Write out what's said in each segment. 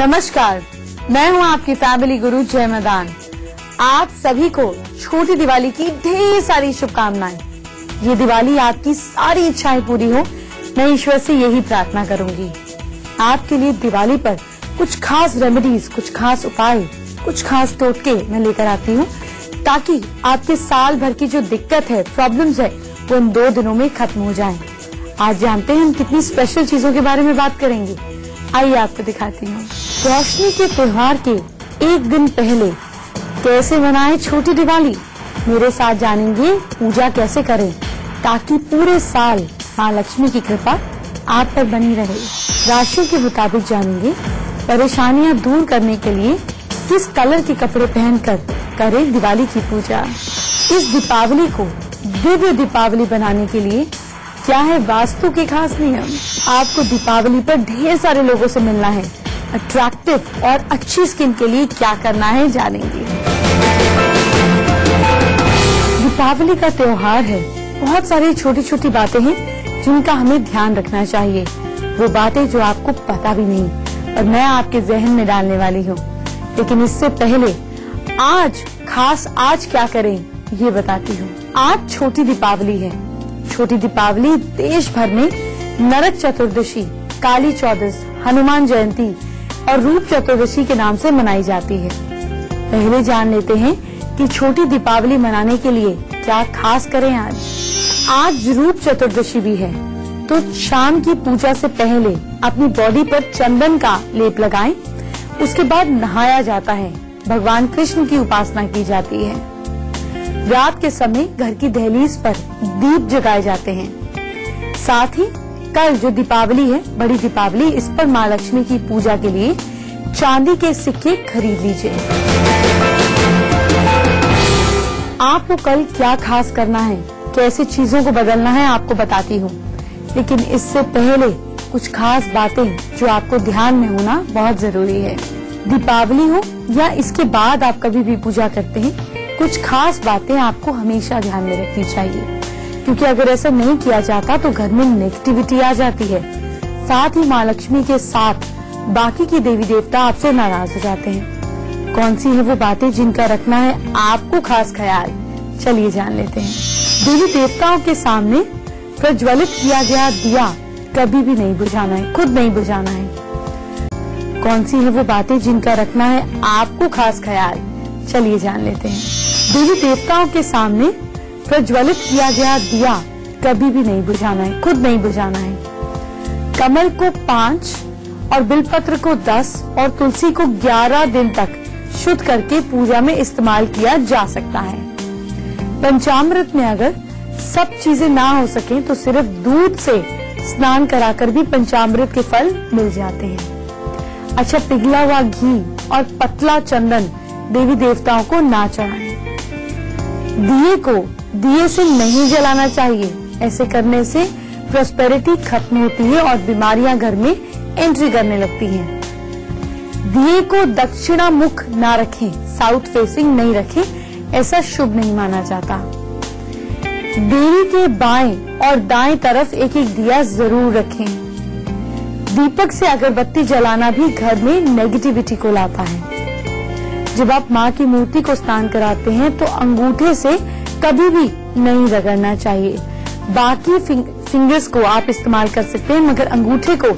नमस्कार, मैं हूँ आपकी फैमिली गुरु जय मैदान। आप सभी को छोटी दिवाली की ढेर सारी शुभकामनाएँ। ये दिवाली आपकी सारी इच्छाएँ पूरी हो, मैं ईश्वर से यही प्रार्थना करूँगी। आपके लिए दिवाली पर कुछ खास रेमेडीज कुछ खास उपाय, कुछ खास टोटके मैं लेकर आती हूँ, ताकि आपके साल भर की जो दिक्कत है प्रॉब्लम्स है, वो इन दो दिनों में खत्म हो जाए। आज जानते हैं हम कितनी स्पेशल चीज़ों के बारे में बात करेंगे। आइए आपको दिखाती हूँ। रोशनी के त्योहार के एक दिन पहले कैसे मनाएँ छोटी दिवाली? मेरे साथ जानेंगे पूजा कैसे करें ताकि पूरे साल माँ लक्ष्मी की कृपा आप पर बनी रहे। राशि के मुताबिक जानेंगे परेशानियाँ दूर करने के लिए किस कलर के कपड़े पहनकर करें दिवाली की पूजा। इस दीपावली को दिव्य दीपावली बनाने के लिए क्या है? वास्तु के खास नियम। आपको दीपावली पर ढेर सारे लोगों से मिलना है। अट्रैक्टिव और अच्छी स्किन के लिए क्या करना है जानेंगे। दीपावली का त्योहार है। बहुत सारी छोटी छोटी बातें हैं जिनका हमें ध्यान रखना चाहिए। वो बातें जो आपको पता भी नहीं और मैं आपके जहन में डालने वाली हूँ। लेकिन इससे पहले आज, खास आज क्या करें, ये बताती हूँ। आज छोटी दीपावली है। छोटी दीपावली देश भर में नरक चतुर्दशी, काली चौदस, हनुमान जयंती और रूप चतुर्दशी के नाम से मनाई जाती है। पहले जान लेते हैं कि छोटी दीपावली मनाने के लिए क्या खास करें आज। आज रूप चतुर्दशी भी है तो शाम की पूजा से पहले अपनी बॉडी पर चंदन का लेप लगाएँ, उसके बाद नहाया जाता है। भगवान कृष्ण की उपासना की जाती है। रात के समय घर की दहलीज पर दीप जगाए जाते हैं। साथ ही कल जो दीपावली है, बड़ी दीपावली, इस पर माँ लक्ष्मी की पूजा के लिए चांदी के सिक्के खरीद लीजिए। आपको कल क्या खास करना है? कैसे चीज़ों को बदलना है, आपको बताती हूँ। लेकिन इससे पहले कुछ खास बातें जो आपको ध्यान में होना बहुत ज़रूरी है। दीपावली हो या इसके बाद आप कभी भी पूजा करते हैं कुछ खास बातें आपको हमेशा ध्यान में रखनी चाहिए। क्योंकि अगर ऐसा नहीं किया जाता तो घर में नेगेटिविटी आ जाती है। साथ ही माँ लक्ष्मी के साथ बाकी की देवी देवता आपसे नाराज़ हो जाते हैं। कौन सी है वो बातें जिनका रखना है आपको खास ख्याल? चलिए जान लेते हैं। देवी देवताओं के सामने प्रज्वलित किया गया दिया कभी भी नहीं बुझाना है, खुद नहीं बुझाना है। कौन सी है वो बातें जिनका रखना है आपको खास ख्याल? चलिए जान लेते हैं। देवी देवताओं के सामने प्रज्वलित किया गया दिया कभी भी नहीं बुझाना है, खुद नहीं बुझाना है। कमल को पाँच और बिलपत्र को दस और तुलसी को ग्यारह दिन तक शुद्ध करके पूजा में इस्तेमाल किया जा सकता है। पंचामृत में अगर सब चीज़ें ना हो सके तो सिर्फ़ दूध से स्नान कराकर भी पंचामृत के फल मिल जाते हैं। अच्छा पिघला हुआ घी और पतला चंदन देवी देवताओं को ना चढ़ाएँ। दिए को, दिए से नहीं जलाना चाहिए ऐसे करने से प्रोस्पेरिटी खत्म होती है और बीमारियाँ घर में एंट्री करने लगती हैं। दिए को दक्षिणा मुख ना रखें साउथ फेसिंग नहीं रखें, ऐसा शुभ नहीं माना जाता देवी के बाएँ और दाएँ तरफ़ एक एक दिया ज़रूर रखें दीपक से अगरबत्ती जलाना भी घर में नेगेटिविटी को लाता है जब आप माँ की मूर्ति को स्नान कराते हैं तो अंगूठे से कभी भी नहीं रगड़ना चाहिए। बाकी फिंग, फिंगर्स को आप इस्तेमाल कर सकते हैं मगर अंगूठे को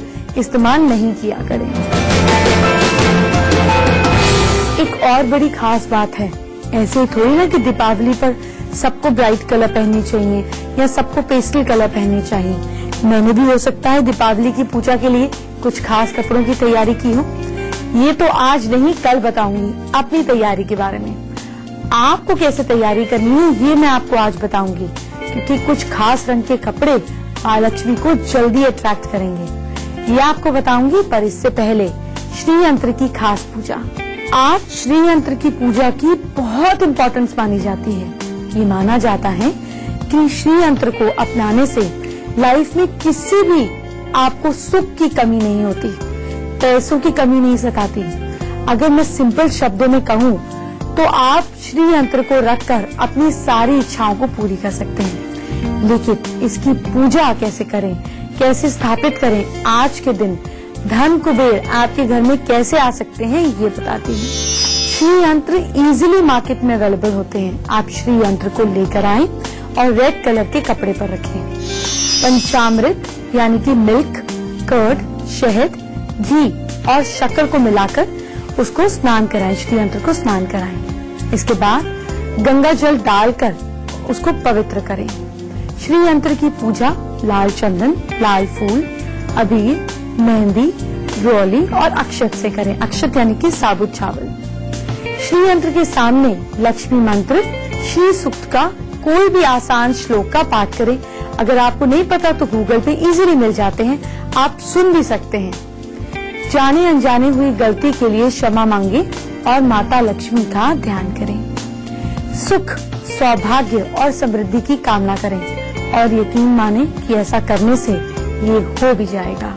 इस्तेमाल नहीं किया करें। एक और बड़ी खास बात है ऐसे थोड़ी ना कि दीपावली पर सबको ब्राइट कलर पहननी चाहिए या सबको पेस्टल कलर पहननी चाहिए। मैंने भी हो सकता है दीपावली की पूजा के लिए कुछ खास कपड़ों की तैयारी की हो। ये तो आज नहीं, कल बताऊँगी अपनी तैयारी के बारे में। आपको कैसे तैयारी करनी है, ये मैं आपको आज बताऊँगी। क्योंकि कुछ खास रंग के कपड़े महालक्ष्मी को जल्दी अट्रैक्ट करेंगे। ये आपको बताऊँगी, पर इससे पहले श्री यंत्र की खास पूजा। आज श्री यंत्र की पूजा की बहुत इम्पोर्टेंस मानी जाती है। ये माना जाता है कि श्री यंत्र को अपनाने से लाइफ में किसी भी आपको सुख की कमी नहीं होती। पैसों की कमी नहीं सताती। अगर मैं सिंपल शब्दों में कहूँ तो आप श्री यंत्र को रखकर अपनी सारी इच्छाओं को पूरी कर सकते हैं। लेकिन इसकी पूजा कैसे करें? कैसे स्थापित करें? आज के दिन धन कुबेर आपके घर में कैसे आ सकते हैं, ये बताती हूँ। श्री यंत्र इजीली मार्केट में अवेलेबल होते हैं। आप श्री यंत्र को लेकर आए और रेड कलर के कपड़े पर रखें। पंचामृत, यानी कि मिल्क कर्ड शहद घी और शक्कर को मिलाकर उसको स्नान कराएँ श्री यंत्र को स्नान कराएँ। इसके बाद गंगा जल डालकर उसको पवित्र करें। श्री यंत्र की पूजा, लाल चंदन, लाल फूल, अबीर, मेहंदी, रोली और अक्षत से करें। अक्षत यानी कि साबुत चावल। श्री यंत्र के सामने लक्ष्मी मंत्र, श्री सुक्त का कोई भी आसान श्लोक का पाठ करें। अगर आपको नहीं पता तो गूगल पे इजीली मिल जाते हैं। आप सुन भी सकते हैं। जाने अनजाने हुई गलती के लिए क्षमा मांगे और माता लक्ष्मी का ध्यान करें। सुख, सौभाग्य और समृद्धि की कामना करें और यकीन माने कि ऐसा करने से ये हो भी जाएगा।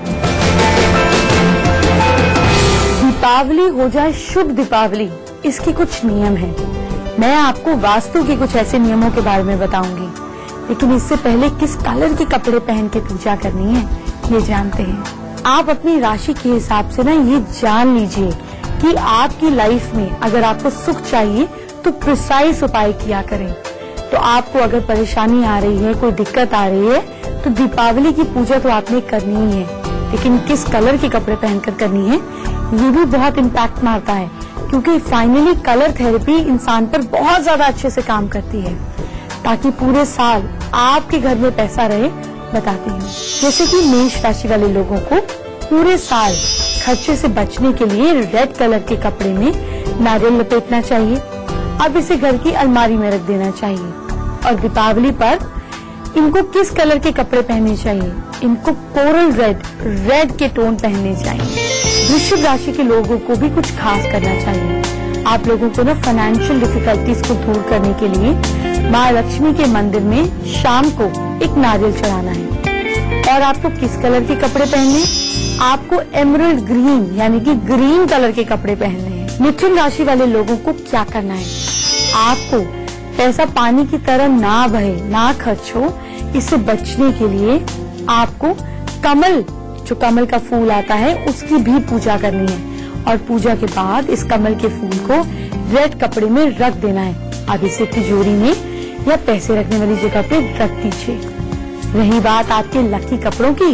दीपावली हो जाए शुभ दीपावली, इसके कुछ नियम हैं। मैं आपको वास्तु के कुछ ऐसे नियमों के बारे में बताऊँगी। लेकिन इससे पहले किस कलर के कपड़े पहन के पूजा करनी है, ये जानते हैं। आप अपनी राशि के हिसाब से ना ये जान लीजिए कि आपकी लाइफ में अगर आपको सुख चाहिए तो प्रिसाइज उपाय किया करें। तो आपको अगर परेशानी आ रही है, कोई दिक्कत आ रही है तो दीपावली की पूजा तो आपने करनी ही है। लेकिन किस कलर के कपड़े पहनकर करनी है, ये भी बहुत इम्पैक्ट मारता है। क्योंकि फाइनली कलर थेरेपी इंसान पर बहुत ज़्यादा अच्छे से काम करती है। ताकि पूरे साल आपके घर में पैसा रहे बताती हूँ। जैसे कि मेष राशि वाले लोगों को पूरे साल खर्चे से बचने के लिए रेड कलर के कपड़े में नारियल लपेटना चाहिए। अब इसे घर की अलमारी में रख देना चाहिए। और दीपावली पर इनको किस कलर के कपड़े पहनने चाहिए? इनको कोरल रेड रेड के टोन पहनने चाहिए। वृश्चिक राशि के लोगों को भी कुछ खास करना चाहिए। आप लोगों को ना फाइनेंशियल डिफिकल्टीज को दूर करने के लिए माँ लक्ष्मी के मंदिर में शाम को एक नारियल चढ़ाना है। और आपको किस कलर के कपड़े पहनने आपको एमरल्ड ग्रीन यानी कि ग्रीन कलर के कपड़े पहनने हैं। मिथुन राशि वाले लोगों को क्या करना है? आपको पैसा पानी की तरह ना बहे, ना खर्च हो, इससे बचने के लिए आपको कमल, जो कमल का फूल आता है, उसकी भी पूजा करनी है। और पूजा के बाद इस कमल के फूल को रेड कपड़े में रख देना है। अब इसे तिजोरी में या पैसे रखने वाली जगह पे रख दीजिए। रही बात आपके लकी कपड़ों की,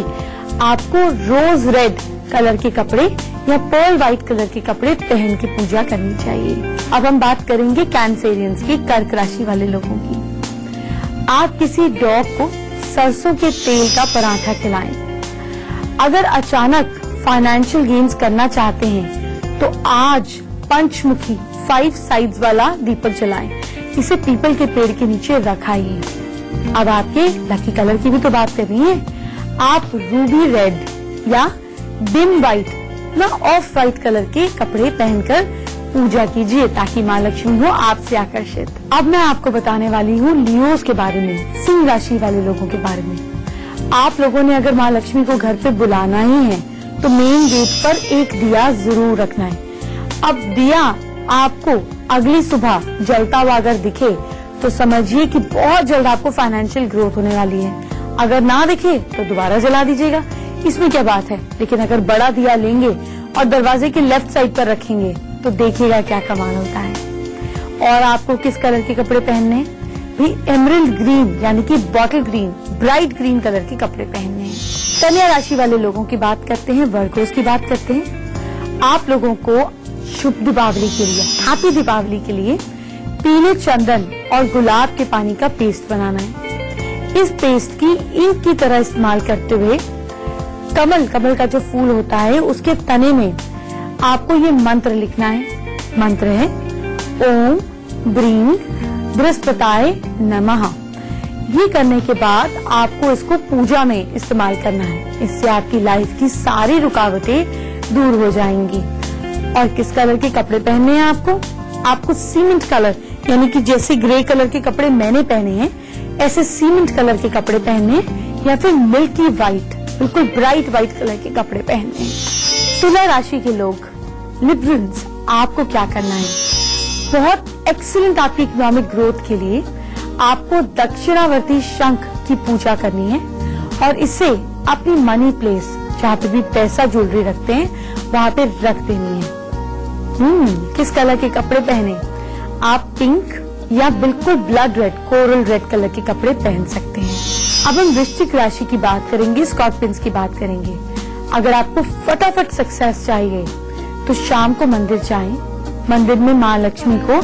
आपको रोज रेड कलर के कपड़े या पर्ल व्हाइट कलर के कपड़े पहन के पूजा करनी चाहिए। अब हम बात करेंगे कैंसेरियंस की कर्क राशि वाले लोगों की। आप किसी डॉग को सरसों के तेल का पराठा खिलाएँ। अगर अचानक फाइनेंशियल गेन्स करना चाहते हैं तो आज पंचमुखी फाइव साइड्स वाला दीपक जलाएँ। इसे पीपल के पेड़ के नीचे रखाइए अब आपके लकी कलर की भी तो बात कर रही है। आप रूबी रेड या डिम व्हाइट ना ऑफ़ व्हाइट कलर के कपड़े पहनकर पूजा कीजिए ताकि माँ लक्ष्मी हो आपसे आकर्षित। अब मैं आपको बताने वाली हूँ लियोस के बारे में, सिंह राशि वाले लोगों के बारे में। आप लोगों ने अगर माँ लक्ष्मी को घर पे बुलाना ही है तो मेन गेट पर एक दिया ज़रूर रखना है। अब दिया आपको अगली सुबह जलता हुआ अगर दिखे तो समझिए कि बहुत जल्द आपको फाइनेंशियल ग्रोथ होने वाली है। अगर ना दिखे तो दोबारा जला दीजिएगा। इसमें क्या बात है? लेकिन अगर बड़ा दिया लेंगे और दरवाजे के लेफ़्ट साइड पर रखेंगे तो देखिएगा क्या कमाल होता है। और आपको किस कलर के कपड़े पहनने भी एमरल्ड ग्रीन यानी कि bottle green bright green colour के कपड़े पहनने कन्या राशि वाले लोगों की बात करते हैं वर्गोस की बात करते हैं। आप लोगों को शुभ दीपावली के लिए हैप्पी दीपावली के लिए पीले चंदन और गुलाब के पानी का पेस्ट बनाना है। इस पेस्ट की इंक की तरह इस्तेमाल करते हुए कमल कमल का जो फूल होता है, उसके तने में आपको ये मंत्र लिखना है। मंत्र है, ओम ब्रींग बृहस्पताय नमः। ये करने के बाद आपको इसको पूजा में इस्तेमाल करना है। इससे आपकी लाइफ की सारी रुकावटें दूर हो जाएँगी। और किस कलर के कपड़े पहनने हैं आपको? आपको सीमेंट कलर यानी कि जैसे ग्रे कलर के कपड़े मैंने पहने हैं, ऐसे सीमेंट कलर के कपड़े पहनने या फिर मिल्की व्हाइट बिल्कुल ब्राइट व्हाइट कलर के कपड़े पहनने तुला राशि के लोग लिबरल्स आपको क्या करना है? बहुत एक्सीलेंट आपकी इकोनॉमिक ग्रोथ के लिए आपको दक्षिणावर्ती शंख की पूजा करनी है, और इसे अपनी मनी प्लेस जहाँ पे भी पैसा ज्वेलरी रखते हैं, वहाँ पे रख देनी है। हम्म किस कलर के कपड़े पहने? आप पिंक या बिल्कुल blood red coral red colour के कपड़े पहन सकते हैं। अब हम वृश्चिक राशि की बात करेंगे स्कॉर्पियंस की बात करेंगे। अगर आपको फटाफट सक्सेस चाहिए तो शाम को मंदिर जाएँ। मंदिर में माँ लक्ष्मी को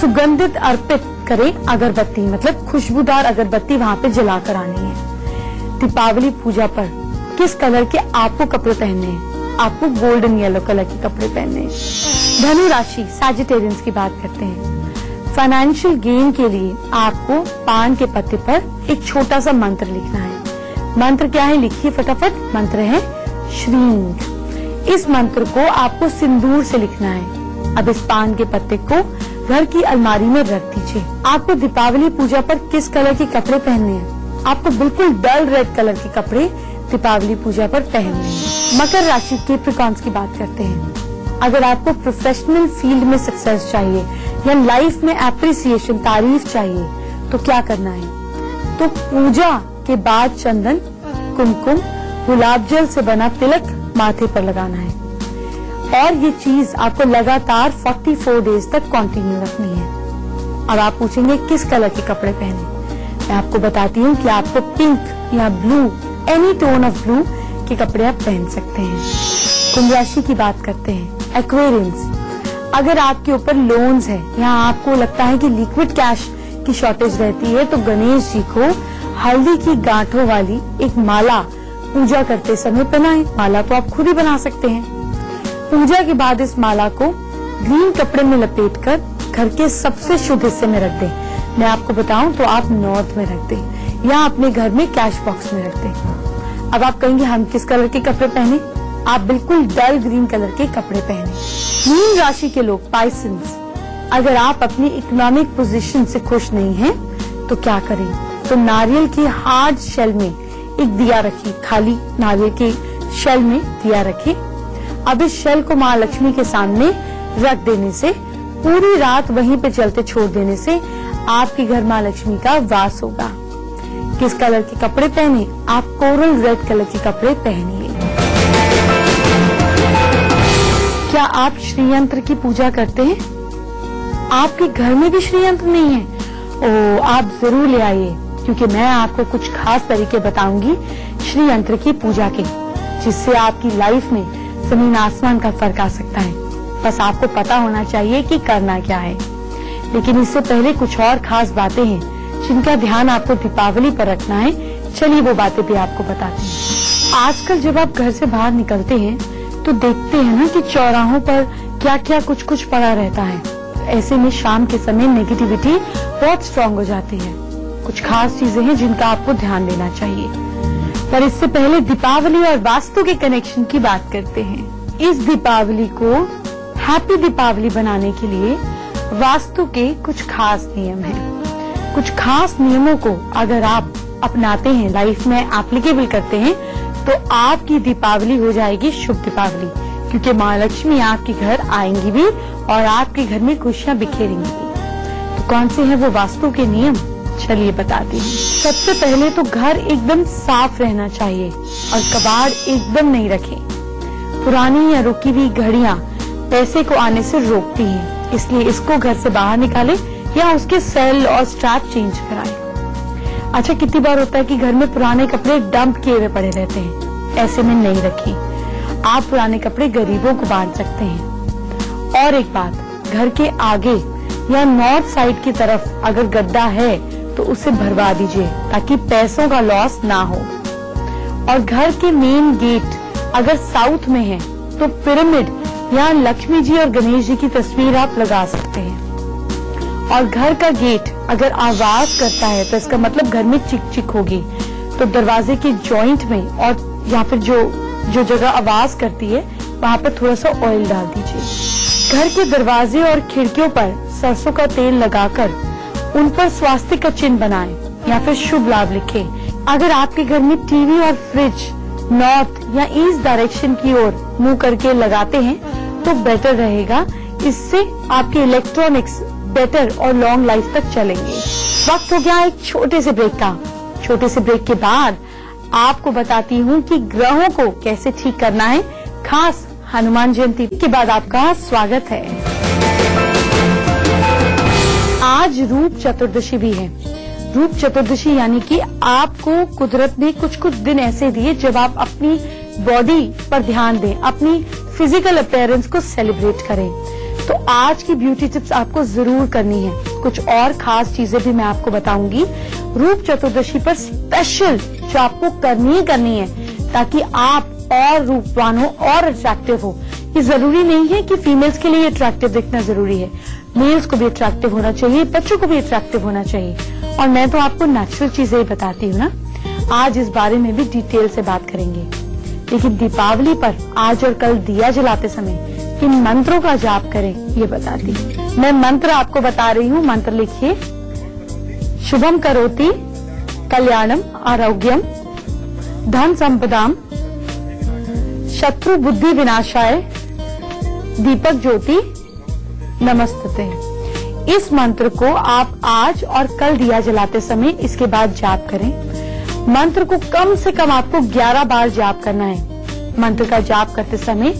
सुगंधित अर्पित करें अगरबत्ती मतलब खुशबूदार अगरबत्ती वहाँ पे जला कर आनी है। दीपावली पूजा पर किस कलर के आपको कपड़े पहनने हैं? आपको गोल्डन येलो कलर के कपड़े पहनने हैं। धनु राशि सैजिटेरियंस की बात करते हैं। फाइनेंशियल गेन के लिए आपको पान के पत्ते पर एक छोटा सा मंत्र लिखना है। मंत्र क्या है? लिखिए फटाफट। मंत्र है श्रींग। इस मंत्र को आपको सिंदूर से लिखना है। अब इस पान के पत्ते को घर की अलमारी में रख दीजिए। आपको दीपावली पूजा पर किस कलर के कपड़े पहनने हैं? आपको बिल्कुल डल रेड कलर के कपड़े दीपावली पूजा पर पहनने मकर राशि के प्रिकॉन्स की बात करते हैं। अगर आपको प्रोफेशनल फ़ील्ड में सक्सेस चाहिए या लाइफ में अप्रिसिएशन तारीफ़ चाहिए तो क्या करना है? तो पूजा के बाद चंदन, कुमकुम, गुलाब जल से बना तिलक माथे पर लगाना है। और ये चीज़ आपको लगातार 44 डेज़ तक कंटिन्यू रखनी है। अब आप पूछेंगे, किस कलर के कपड़े पहने? मैं आपको बताती हूँ कि आपको पिंक या blue any tone of blue के कपड़े आप पहन सकते हैं। कुंभ राशि की बात करते हैं। एक्वेरियंस अगर आपके ऊपर लोन्स है, या आपको लगता है कि लिक्विड कैश की शॉर्टेज रहती है तो गणेश जी को हल्दी की गांठों वाली एक माला पूजा करते समय पहनाएँ। माला तो आप खुद ही बना सकते हैं। पूजा के बाद इस माला को ग्रीन कपड़े में लपेट कर घर के सबसे शुभ हिस्से में रख दें। मैं आपको बताऊँ तो आप नॉर्थ में रख दें, या अपने घर में कैश बॉक्स में रख दें। अब आप कहेंगे, हम किस कलर के कपड़े पहने? आप बिल्कुल डल ग्रीन कलर के कपड़े पहने। मीन राशि के लोग पाइसन्स अगर आप अपनी इकोनॉमिक पोजीशन से खुश नहीं हैं, तो क्या करें? तो नारियल की हार्ड शेल में एक दिया रखिए खाली नारियल के शेल में दिया रखिए अब इस शेल को माँ लक्ष्मी के सामने रख देने से पूरी रात वहीं पे चलते छोड़ देने से आपके घर माँ लक्ष्मी का वास होगा। किस कलर के कपड़े पहने? आप कोरल रेड कलर के कपड़े पहनिए। क्या आप श्री यंत्र की पूजा करते हैं? आपके घर में भी श्री यंत्र नहीं है। ओ, आप ज़रूर ले आइए, क्योंकि मैं आपको कुछ खास तरीके बताऊँगी श्री यंत्र की पूजा के, जिससे आपकी लाइफ में ज़मीन आसमान का फ़र्क आ सकता है। बस आपको पता होना चाहिए कि करना क्या है। लेकिन इससे पहले कुछ और खास बातें हैं, जिनका ध्यान आपको दीपावली पर रखना है। चलिए वो बातें भी आपको बताते हैं। आजकल जब आप घर से बाहर निकलते हैं तो देखते हैं ना कि चौराहों पर क्या क्या कुछ कुछ पड़ा रहता है। ऐसे में शाम के समय नेगेटिविटी बहुत स्ट्रांग हो जाती है। कुछ खास चीज़ें हैं जिनका आपको ध्यान देना चाहिए। पर इससे पहले दीपावली और वास्तु के कनेक्शन की बात करते हैं। इस दीपावली को हैप्पी दीपावली बनाने के लिए वास्तु के कुछ खास नियम हैं। कुछ खास नियमों को अगर आप अपनाते हैं लाइफ में एप्लीकेबल करते हैं तो आपकी दीपावली हो जाएगी शुभ दीपावली, क्योंकि माँ लक्ष्मी आपके घर आएँगी भी और आपके घर में खुशियाँ बिखेरेंगी तो कौन से हैं वो वास्तु के नियम? चलिए बताती हूँ। सबसे पहले तो घर एकदम साफ़ रहना चाहिए और कबाड़ एकदम नहीं रखें। पुरानी या रुकी हुई घड़ियाँ पैसे को आने से रोकती हैं, इसलिए इसको घर से बाहर निकालें या उसके सेल और स्ट्रैप चेंज कराएँ। अच्छा कितनी बार होता है कि घर में पुराने कपड़े डंप किए हुए पड़े रहते हैं। ऐसे में नहीं रखें। आप पुराने कपड़े गरीबों को बांट सकते हैं। और एक बात, घर के आगे या नॉर्थ साइड की तरफ़ अगर गड्ढा है तो उसे भरवा दीजिए, ताकि पैसों का लॉस ना हो। और घर के मेन गेट अगर साउथ में है तो पिरामिड या लक्ष्मी जी और गणेश जी की तस्वीर आप लगा सकते हैं। और घर का गेट अगर आवाज़ करता है तो इसका मतलब घर में चिक चिक होगी। तो दरवाजे के जॉइंट में और या फिर जो जो जगह आवाज़ करती है, वहाँ पर थोड़ा सा ऑयल डाल दीजिए। घर के दरवाजे और खिड़कियों पर सरसों का तेल लगाकर उन पर स्वास्थ्य का चिन्ह बनाएँ या फिर शुभ लाभ लिखें। अगर आपके घर में टीवी और फ्रिज नॉर्थ या ईस्ट डायरेक्शन की ओर मुँह करके लगाते हैं तो बेटर रहेगा। इससे आपके इलेक्ट्रॉनिक्स बेटर और लॉन्ग लाइफ तक चलेंगे। वक्त हो गया एक छोटे से ब्रेक का। छोटे से ब्रेक के बाद आपको बताती हूँ कि ग्रहों को कैसे ठीक करना है। खास हनुमान जयंती के बाद आपका स्वागत है। आज रूप चतुर्दशी भी है। रूप चतुर्दशी यानी कि आपको कुदरत ने कुछ कुछ दिन ऐसे दिए जब आप अपनी बॉडी पर ध्यान दें, अपनी फ़िज़िकल अपेयरेंस को सेलिब्रेट करें। तो आज की ब्यूटी टिप्स आपको ज़रूर करनी है। कुछ और खास चीज़ें भी मैं आपको बताऊँगी। रूप चतुर्दशी पर स्पेशल जो आपको करनी ही करनी है, ताकि आप और रूपवान हो और अट्रैक्टिव हो। ये ज़रूरी नहीं है कि फीमेल्स के लिए अट्रैक्टिव दिखना ज़रूरी है। मेल्स को भी अट्रैक्टिव होना चाहिए, बच्चों को भी अट्रैक्टिव होना चाहिए। और मैं तो आपको नेचुरल चीज़ें ही बताती हूँ ना। आज इस बारे में भी डिटेल से बात करेंगे। लेकिन दीपावली पर आज और कल दिया जलाते समय किन मंत्रों का जाप करें, ये बताती हूँ। मैं मंत्र आपको बता रही हूँ, मंत्र लिखिए। शुभम करोति, कल्याणम, आरोग्यम, धन संपदाम, शत्रु बुद्धि विनाशाय, दीपक ज्योति नमस्ते इस मंत्र को आप आज और कल दिया जलाते समय इसके बाद जाप करें। मंत्र को कम से कम आपको 11 बार जाप करना है। मंत्र का जाप करते समय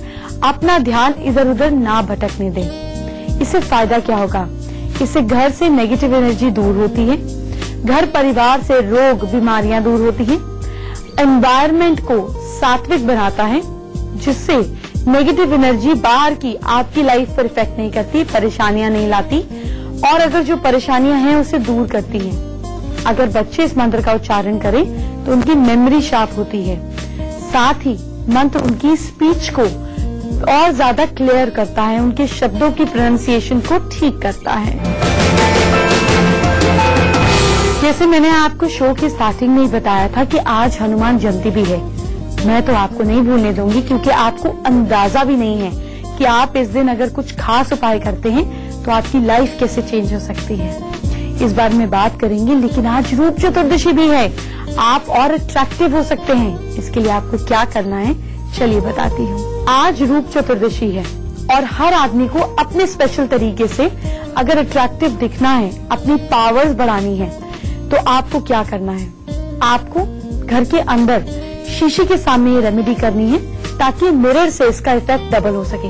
अपना ध्यान इधर उधर ना भटकने दें। इससे फ़ायदा क्या होगा? इससे घर से नेगेटिव एनर्जी दूर होती है। घर परिवार से रोग, बीमारियाँ दूर होती हैं। एनवायरमेंट को सात्विक बनाता है, जिससे नेगेटिव एनर्जी बाहर की, आपकी लाइफ पर इफ़ेक्ट नहीं करती, परेशानियाँ नहीं लाती, और अगर जो परेशानियाँ हैं उसे दूर करती हैं। अगर बच्चे इस मंत्र का उच्चारण करें तो उनकी मेमोरी शार्प होती है। साथ ही मंत्र उनकी स्पीच को और ज़्यादा क्लियर करता है, उनके शब्दों की प्रोनाउंसिएशन को ठीक करता है। जैसे मैंने आपको शो की स्टार्टिंग में ही बताया था कि आज हनुमान जयंती भी है। मैं तो आपको नहीं भूलने दूँगी, क्योंकि आपको अंदाज़ा भी नहीं है कि आप इस दिन अगर कुछ खास उपाय करते हैं तो आपकी लाइफ कैसे चेंज हो सकती है। इस बारे में बात करेंगे, लेकिन आज रूप चतुर्दशी भी है। आप और अट्रैक्टिव हो सकते हैं। इसके लिए आपको क्या करना है, चलिए बताती हूँ। आज रूप चतुर्दशी है और हर आदमी को अपने स्पेशल तरीके से अगर अट्रैक्टिव दिखना है, अपनी पावर्स बढ़ानी है तो आपको क्या करना है? आपको घर के अंदर शीशे के सामने ये रेमेडी करनी है ताकि मिरर से इसका इफ़ेक्ट डबल हो सके।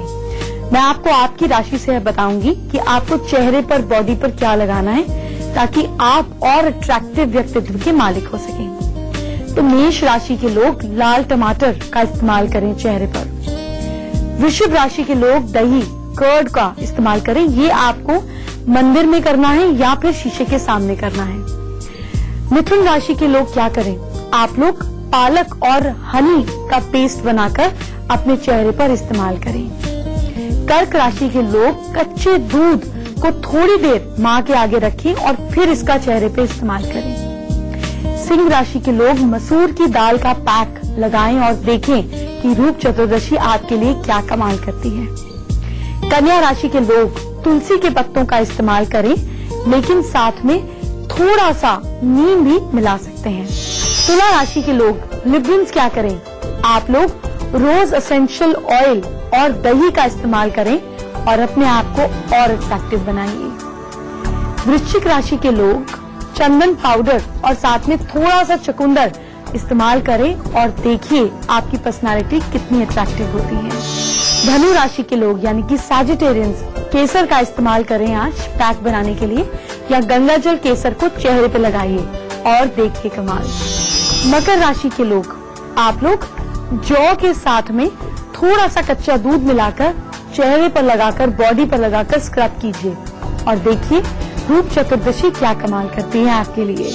मैं आपको आपकी राशि से बताऊँगी कि आपको चेहरे पर बॉडी पर क्या लगाना है ताकि आप और अट्रैक्टिव व्यक्तित्व के मालिक हो सके। तो मेष राशि के लोग लाल टमाटर का इस्तेमाल करें चेहरे पर। वृषभ राशि के लोग दही कर्ड का इस्तेमाल करें। ये आपको मंदिर में करना है या फिर शीशे के सामने करना है। मिथुन राशि के लोग क्या करें? आप लोग पालक और हनी का पेस्ट बनाकर अपने चेहरे पर इस्तेमाल करें। कर्क राशि के लोग कच्चे दूध को थोड़ी देर माँ के आगे रखें और फिर इसका चेहरे पे इस्तेमाल करें। सिंह राशि के लोग मसूर की दाल का पैक लगाएँ और देखें कि रूप चतुर्दशी आपके लिए क्या कमाल करती है। कन्या राशि के लोग तुलसी के पत्तों का इस्तेमाल करें, लेकिन साथ में थोड़ा सा नीम भी मिला सकते हैं। तुला राशि के लोग लिब्रिन्स क्या करें? आप लोग रोज असेंशियल ऑयल और दही का इस्तेमाल करें और अपने आप को और अट्रैक्टिव बनाइए। वृश्चिक राशि के लोग चंदन पाउडर और साथ में थोड़ा सा चकुंदर इस्तेमाल करें और देखिए आपकी पर्सनालिटी कितनी अट्रैक्टिव होती है। धनु राशि के लोग, यानी कि सैजिटेरियंस केसर का इस्तेमाल करें आज पैक बनाने के लिए, या गंगा जल केसर को चेहरे पे लगाइए और देखिए कमाल। मकर राशि के लोग, आप लोग जौ के साथ में थोड़ा सा कच्चा दूध मिलाकर चेहरे पर लगाकर बॉडी पर लगाकर स्क्रब कीजिए और देखिए रूप चतुर्दशी क्या कमाल करती है आपके लिए।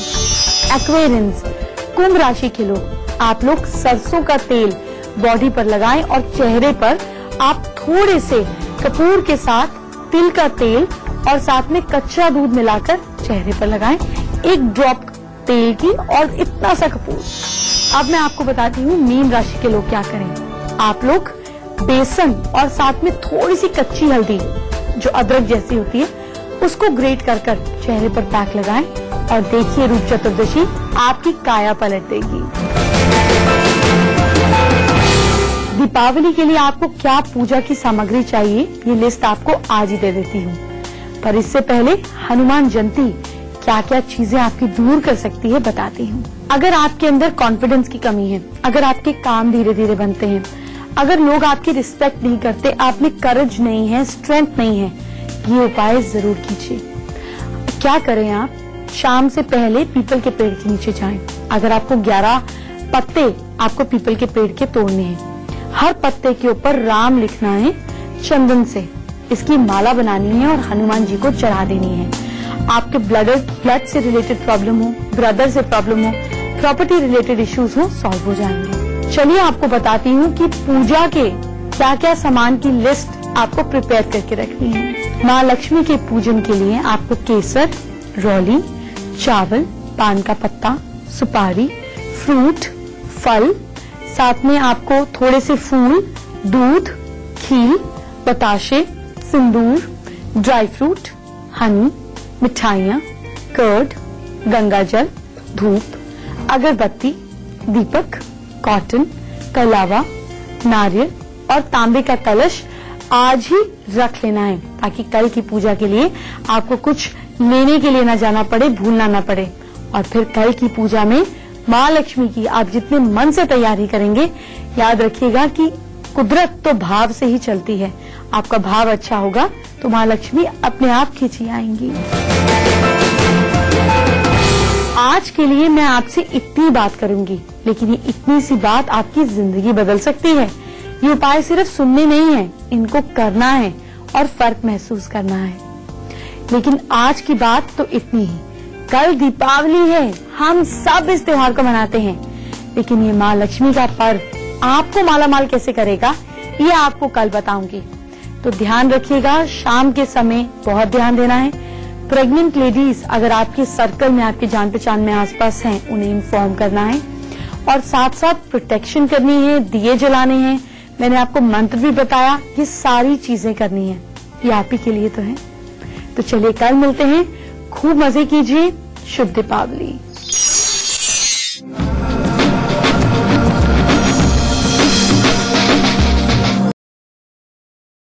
एक्वेरियंस कुंभ राशि के लोग, आप लोग सरसों का तेल बॉडी पर लगाएँ और चेहरे पर आप थोड़े से कपूर के साथ तिल का तेल और साथ में कच्चा दूध मिलाकर चेहरे पर लगाएँ। एक ड्रॉप तेल की और इतना सा कपूर। अब मैं आपको बताती हूँ मीन राशि के लोग क्या करें। आप लोग बेसन और साथ में थोड़ी सी कच्ची हल्दी, जो अदरक जैसी होती है, उसको ग्रेट कर कर चेहरे पर पैक लगाएँ और देखिए रूप चतुर्दशी आपकी काया पलट देगी दीपावली के लिए आपको क्या पूजा की सामग्री चाहिए, ये लिस्ट आपको आज ही दे देती हूँ। पर इससे पहले हनुमान जयंती क्या क्या चीज़ें आपकी दूर कर सकती है बताती हूँ। अगर आपके अंदर कॉन्फिडेंस की कमी है, अगर आपके काम धीरे धीरे बनते हैं, अगर लोग आपकी रिस्पेक्ट नहीं करते, आप में करज नहीं है स्ट्रेंथ नहीं है, ये उपाय ज़रूर कीजिए। क्या करें आप? शाम से पहले पीपल के पेड़ के नीचे जाएँ। अगर आपको 11 पत्ते आपको पीपल के पेड़ के तोड़ने हैं, हर पत्ते के ऊपर राम लिखना है चंदन से। इसकी माला बनानी है और हनुमान जी को चढ़ा देनी है। आपके ब्लड ब्लड से रिलेटेड प्रॉब्लम हो ब्रदर से प्रॉब्लम हो प्रॉपर्टी रिलेटेड इश्यूज़ हो सॉल्व हो जाएँगे। चलिए आपको बताती हूँ कि पूजा के क्या क्या सामान की लिस्ट आपको प्रिपेयर करके रखनी है। माँ लक्ष्मी के पूजन के लिए आपको केसर, रौली चावल, पान का पत्ता, सुपारी, फ्रूट, फल, साथ में आपको थोड़े से फूल, दूध, खीर, बताशे, सिंदूर, ड्राई फ्रूट, हनी, मिठाइयाँ, कर्ड गंगा जल धूप, अगरबत्ती, दीपक, कॉटन, कलावा, नारियल और तांबे का कलश आज ही रख लेना है, ताकि कल की पूजा के लिए आपको कुछ लेने के लिए ना जाना पड़े, भूलना ना पड़े। और फिर कल की पूजा में माँ लक्ष्मी की आप जितने मन से तैयारी करेंगे, याद रखिएगा कि कुदरत तो भाव से ही चलती है। आपका भाव अच्छा होगा तो माँ लक्ष्मी अपने आप खींची आएँगी। आज के लिए मैं आपसे इतनी बात करूँगी, लेकिन ये इतनी सी बात आपकी ज़िंदगी बदल सकती है। ये उपाय सिर्फ़ सुनने नहीं है, इनको करना है और फ़र्क महसूस करना है। लेकिन आज की बात तो इतनी ही। कल दीपावली है, हम सब इस त्योहार को मनाते हैं। लेकिन ये माँ लक्ष्मी का पर्व आपको माला माल कैसे करेगा, ये आपको कल बताऊँगी। तो ध्यान रखिएगा, शाम के समय बहुत ध्यान देना है। प्रेग्नेंट लेडीज़ अगर आपके सर्कल में, आपके जान पहचान में आसपास हैं, उन्हें इन्फॉर्म करना है। और साथ साथ प्रोटेक्शन करनी है, दिए जलाने हैं। मैंने आपको मंत्र भी बताया ये सारी चीज़ें करनी है। ये आप ही के लिए तो है। तो चलिए कल मिलते हैं। खूब मज़े कीजिए। शुभ दीपावली।